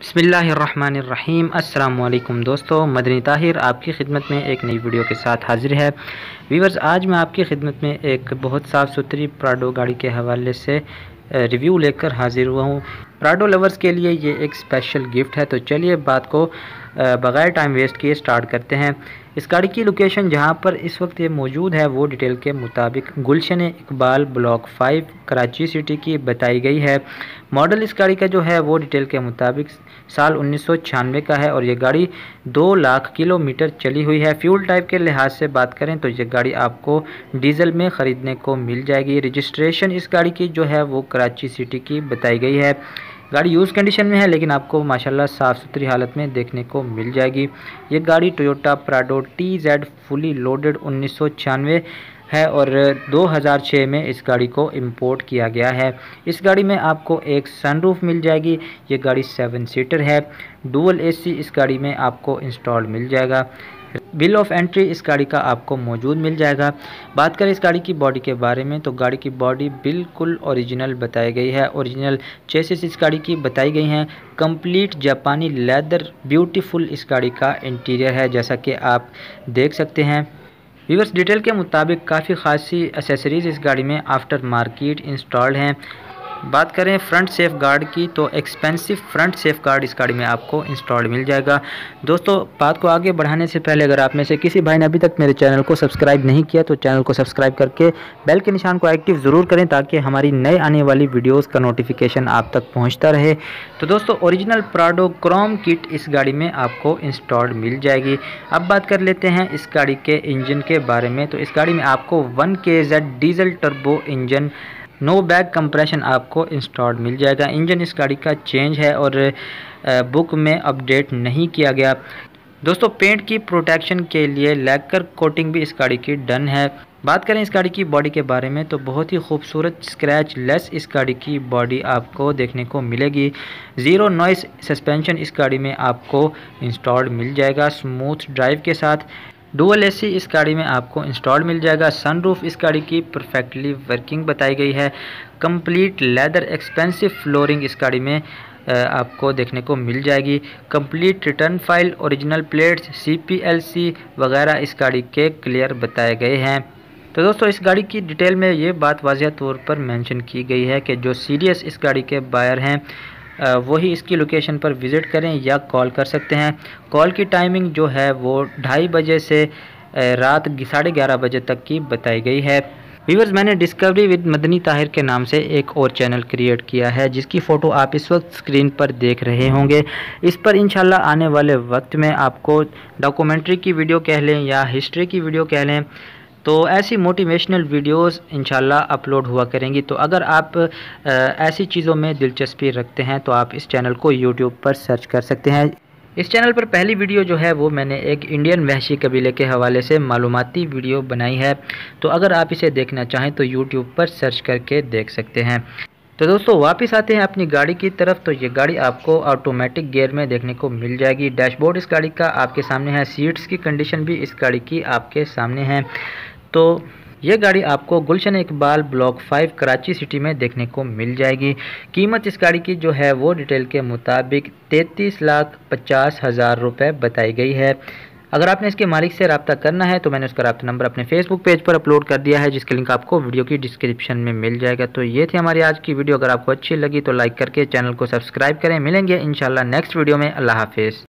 बसमीम अल्लाम दोस्तों, मदनी ताहिर आपकी खिदमत में एक नई वीडियो के साथ हाजिर है। वीवर्स आज मैं आपकी खिदमत में एक बहुत साफ़ सुथरी प्राडो गाड़ी के हवाले से रिव्यू लेकर हाजिर हुआ हूँ। प्राडो लवर्स के लिए ये एक स्पेशल गिफ्ट है तो चलिए बात को बग़ैर टाइम वेस्ट किए स्टार्ट करते हैं। इस गाड़ी की लोकेशन जहाँ पर इस वक्त ये मौजूद है, वो डिटेल के मुताबिक Gulshan Iqbal block five Karachi city की बताई गई है। मॉडल इस गाड़ी का जो है, वो डिटेल के मुताबिक साल उन्नीस सौ छियानवे का है और ये गाड़ी दो लाख किलोमीटर चली हुई है। फ्यूल टाइप के लिहाज से बात करें तो ये गाड़ी आपको डीजल में ख़रीदने को मिल जाएगी। रजिस्ट्रेशन इस गाड़ी की जो है, वो कराची सिटी की बताई गई है। गाड़ी यूज़ कंडीशन में है, लेकिन आपको माशाल्लाह साफ़ सुथरी हालत में देखने को मिल जाएगी। ये गाड़ी Toyota Prado T Z fully loaded उन्नीस सौ छियानवे है और 2006 में इस गाड़ी को इंपोर्ट किया गया है। इस गाड़ी में आपको एक सनरूफ मिल जाएगी। ये गाड़ी सेवन सीटर है। डुअल एसी इस गाड़ी में आपको इंस्टॉल मिल जाएगा। बिल ऑफ़ एंट्री इस गाड़ी का आपको मौजूद मिल जाएगा। बात करें इस गाड़ी की बॉडी के बारे में तो गाड़ी की बॉडी बिल्कुल ओरिजिनल बताई गई है। ओरिजिनल चेसिस इस गाड़ी की बताई गई हैं। कंप्लीट जापानी लेदर ब्यूटीफुल इस गाड़ी का इंटीरियर है, जैसा कि आप देख सकते हैं। वीवर्स डिटेल के मुताबिक काफ़ी खासी एसेसरीज़ इस गाड़ी में आफ्टर मार्केट इंस्टॉल्ड हैं। बात करें फ्रंट सेफ़ गार्ड की तो एक्सपेंसिव फ्रंट सेफ़ गार्ड इस गाड़ी में आपको इंस्टॉल्ड मिल जाएगा। दोस्तों, बात को आगे बढ़ाने से पहले अगर आप में से किसी भाई ने अभी तक मेरे चैनल को सब्सक्राइब नहीं किया तो चैनल को सब्सक्राइब करके बेल के निशान को एक्टिव ज़रूर करें ताकि हमारी नए आने वाली वीडियोज़ का नोटिफिकेशन आप तक पहुँचता रहे। तो दोस्तों, ओरिजिनल प्राडो क्रोम किट इस गाड़ी में आपको इंस्टॉल्ड मिल जाएगी। अब बात कर लेते हैं इस गाड़ी के इंजन के बारे में। तो इस गाड़ी में आपको one K diesel turbo engine no bag compression आपको इंस्टॉल्ड मिल जाएगा। इंजन इस गाड़ी का चेंज है और बुक में अपडेट नहीं किया गया। दोस्तों पेंट की प्रोटेक्शन के लिए लेकर कोटिंग भी इस गाड़ी की डन है। बात करें इस गाड़ी की बॉडी के बारे में तो बहुत ही खूबसूरत स्क्रैच लेस इस गाड़ी की बॉडी आपको देखने को मिलेगी। ज़ीरो नॉइस सस्पेंशन इस गाड़ी में आपको इंस्टॉल्ड मिल जाएगा। स्मूथ ड्राइव के साथ डुअल एसी इस गाड़ी में आपको इंस्टॉल मिल जाएगा। सनरूफ इस गाड़ी की परफेक्टली वर्किंग बताई गई है। कंप्लीट लेदर एक्सपेंसिव फ्लोरिंग इस गाड़ी में आपको देखने को मिल जाएगी। Complete return file original plates CPLC वगैरह इस गाड़ी के क्लियर बताए गए हैं। तो दोस्तों, इस गाड़ी की डिटेल में ये बात वाजह तौर पर मेंशन की गई है कि जो सीरियस इस गाड़ी के बायर हैं वही इसकी लोकेशन पर विज़िट करें या कॉल कर सकते हैं। कॉल की टाइमिंग जो है वो ढाई बजे से रात साढ़े ग्यारह बजे तक की बताई गई है। वीवर्स मैंने डिस्कवरी विद मदनी ताहिर के नाम से एक और चैनल क्रिएट किया है, जिसकी फ़ोटो आप इस वक्त स्क्रीन पर देख रहे होंगे। इस पर इंशाल्लाह आने वाले वक्त में आपको डॉक्यूमेंट्री की वीडियो कह लें या हिस्ट्री की वीडियो कह लें तो ऐसी मोटिवेशनल वीडियोस इंशाल्लाह अपलोड हुआ करेंगी। तो अगर आप ऐसी चीज़ों में दिलचस्पी रखते हैं तो आप इस चैनल को यूट्यूब पर सर्च कर सकते हैं। इस चैनल पर पहली वीडियो जो है, वो मैंने एक इंडियन वहशी कबीले के हवाले से मालूमती वीडियो बनाई है। तो अगर आप इसे देखना चाहें तो यूट्यूब पर सर्च करके देख सकते हैं। तो दोस्तों, वापस आते हैं अपनी गाड़ी की तरफ़। तो ये गाड़ी आपको ऑटोमेटिक गियर में देखने को मिल जाएगी। डैशबोर्ड इस गाड़ी का आपके सामने है। सीट्स की कंडीशन भी इस गाड़ी की आपके सामने है। तो ये गाड़ी आपको Gulshan Iqbal block five Karachi city में देखने को मिल जाएगी। कीमत इस गाड़ी की जो है वो डिटेल के मुताबिक तैंतीस लाख पचास हज़ार रुपये बताई गई है। अगर आपने इसके मालिक से रबता करना है तो मैंने उसका रबता नंबर अपने फेसबुक पेज पर अपलोड कर दिया है, जिसके लिंक आपको वीडियो की डिस्क्रिप्शन में मिल जाएगा। तो ये थी हमारी आज की वीडियो। अगर आपको अच्छी लगी तो लाइक करके चैनल को सब्सक्राइब करें। मिलेंगे इंशाल्लाह नेक्स्ट वीडियो में। अल्लाह हाफिज़।